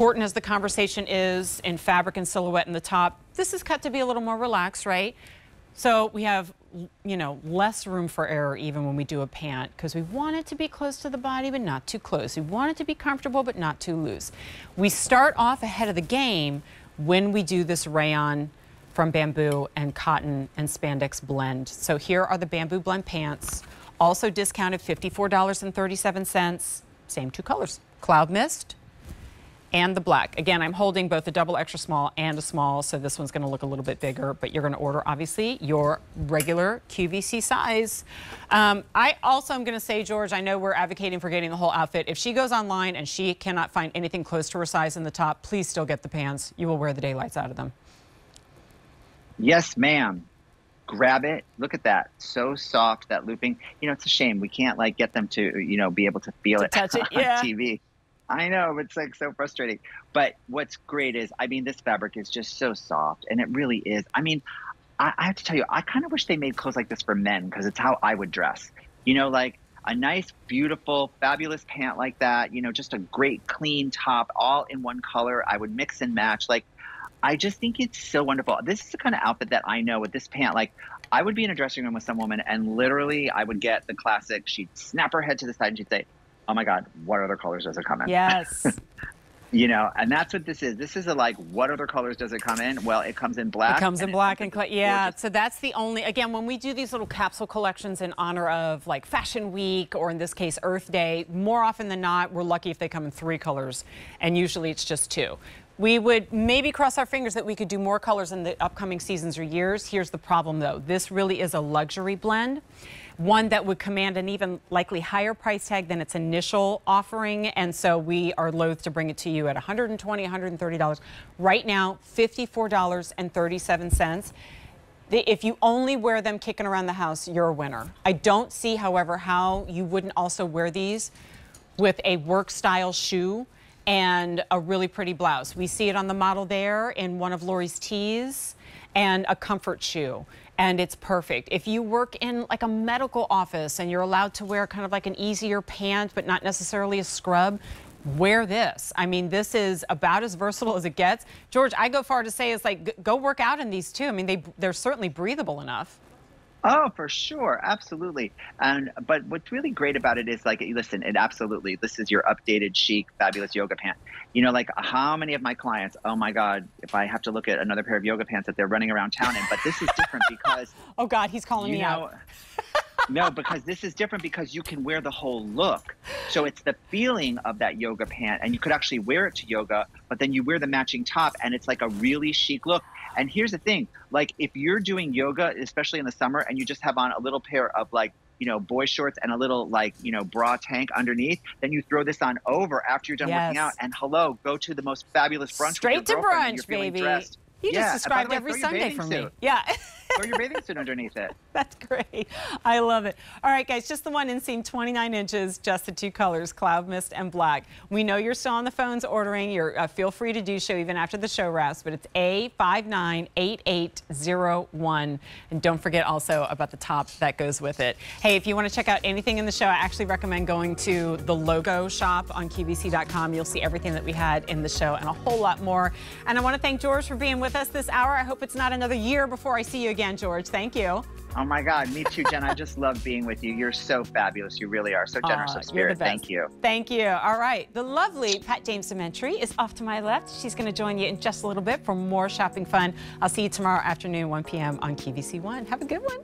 important as the conversation is in fabric and silhouette in the top, this is cut to be a little more relaxed, right? So we have, you know, less room for error even when we do a pant because we want it to be close to the body but not too close. We want it to be comfortable but not too loose. We start off ahead of the game when we do this rayon from bamboo and cotton and spandex blend. So here are the bamboo blend pants, also discounted $54.37. Same two colors, cloud mist and the black. Again, I'm holding both a double extra small and a small, so this one's going to look a little bit bigger, but you're going to order, obviously, your regular QVC size. Um, I also am going to say, George, I know we're advocating for getting the whole outfit. If she goes online and she cannot find anything close to her size in the top, please still get the pants. You will wear the daylights out of them. Yes, ma'am. Grab it. Look at that. So soft, that looping. You know, it's a shame we can't like get them to, you know, be able to feel to it touch it, on yeah. TV. I know, it's like so frustrating. But what's great is, I mean, this fabric is just so soft, and it really is. I mean, I, I have to tell you, I kind of wish they made clothes like this for men because it's how I would dress. You know, like a nice, beautiful, fabulous pant like that. You know, just a great, clean top, all in one color. I would mix and match. Like, I just think it's so wonderful. This is the kind of outfit that I know with this pant. Like, I would be in a dressing room with some woman, and literally, I would get the classic. She'd snap her head to the side and she'd say, oh my God, what other colors does it come in? Yes. you know, and that's what this is. This is a like, what other colors does it come in? Well, it comes in black. It comes in black and, yeah. Gorgeous. So that's the only. Again, when we do these little capsule collections in honor of like Fashion Week or in this case Earth Day, more often than not, we're lucky if they come in three colors, and usually it's just two. We would maybe cross our fingers that we could do more colors in the upcoming seasons or years. Here's the problem though. This really is a luxury blend one that would command an even likely higher price tag than its initial offering. And so we are loath to bring it to you at $120, $130. Right now, $54.37. If you only wear them kicking around the house, you're a winner. I don't see, however, how you wouldn't also wear these with a work style shoe and a really pretty blouse. We see it on the model there in one of Lori's tees and a comfort shoe and it's perfect. If you work in like a medical office and you're allowed to wear kind of like an easier pant but not necessarily a scrub, wear this. I mean, this is about as versatile as it gets. George, I go far to say it's like go work out in these too. I mean, they they're certainly breathable enough. Oh, for sure, absolutely. And but what's really great about it is like, listen, it absolutely. This is your updated, chic, fabulous yoga pant. You know, like how many of my clients? Oh my God, if I have to look at another pair of yoga pants that they're running around town in, but this is different because. oh God, he's calling me know, out. No, because this is different because you can wear the whole look. So it's the feeling of that yoga pant, and you could actually wear it to yoga, but then you wear the matching top, and it's like a really chic look. And here's the thing like, if you're doing yoga, especially in the summer, and you just have on a little pair of like, you know, boy shorts and a little like, you know, bra tank underneath, then you throw this on over after you're done yes. working out. And hello, go to the most fabulous brunch. Straight to brunch, baby. Dressed. You yeah, just described every Sunday for me. Yeah. Throw your bathing suit underneath it. That's great. I love it. All right, guys, just the one inseam 29 inches, just the two colors, cloud mist and black. We know you're still on the phones ordering. You're uh, Feel free to do so even after the show wraps, but it's A598801. And don't forget also about the top that goes with it. Hey, if you want to check out anything in the show, I actually recommend going to the logo shop on QVC.com. You'll see everything that we had in the show and a whole lot more. And I want to thank George for being with us this hour. I hope it's not another year before I see you again again, George. Thank you. Oh my God, me too, Jen. I just love being with you. You're so fabulous. You really are. So generous of spirit. Thank you. Thank you. All right. The lovely Pat James DeMentri is off to my left. She's going to join you in just a little bit for more shopping fun. I'll see you tomorrow afternoon, 1 p.m. on QVC1. Have a good one.